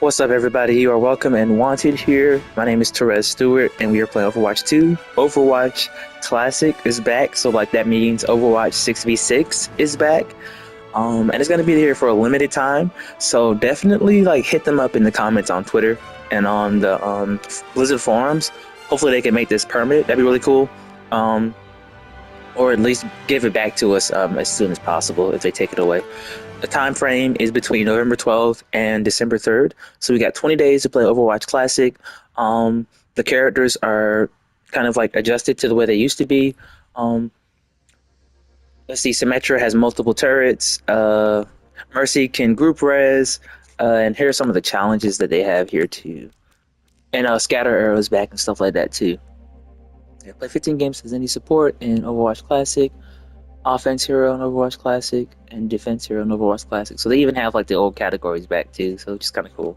What's up, everybody? You are welcome and wanted here. My name is Torres Stewart, and we are playing Overwatch 2. Overwatch Classic is back, so like that means Overwatch 6v6 is back. Um, and it's gonna be here for a limited time. So definitely like hit them up in the comments on Twitter and on the um, Blizzard forums. Hopefully they can make this permanent. That'd be really cool. Um, or at least give it back to us um, as soon as possible if they take it away. The time frame is between November 12th and December 3rd. So we got 20 days to play Overwatch Classic. Um, the characters are kind of like adjusted to the way they used to be. Um, let's see, Symmetra has multiple turrets. Uh, Mercy can group res. Uh, and here are some of the challenges that they have here too. And uh, scatter arrows back and stuff like that too. Yeah, play 15 games as any support in Overwatch Classic offense hero in Overwatch Classic and defense hero in Overwatch Classic. So they even have like the old categories back too, so is kind of cool.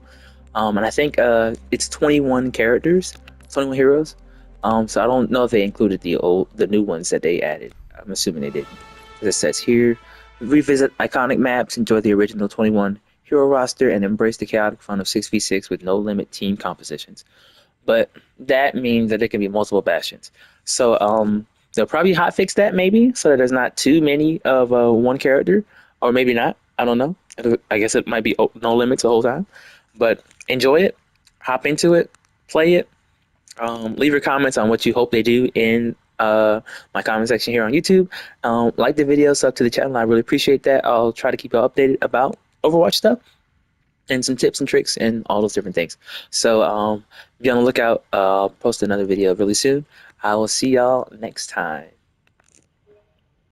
Um, and I think uh, it's 21 characters, 21 heroes. Um, so I don't know if they included the old, the new ones that they added. I'm assuming they didn't. As it says here, revisit iconic maps, enjoy the original 21 hero roster, and embrace the chaotic fun of 6v6 with no limit team compositions. But that means that there can be multiple bastions. So um, They'll probably hotfix that maybe so that there's not too many of uh, one character, or maybe not. I don't know. I guess it might be no limits the whole time. But enjoy it, hop into it, play it. Um, leave your comments on what you hope they do in uh, my comment section here on YouTube. Um, like the video, sub to the channel. I really appreciate that. I'll try to keep you updated about Overwatch stuff and some tips and tricks and all those different things. So um, be on the lookout. Uh, I'll post another video really soon. I will see y'all next time.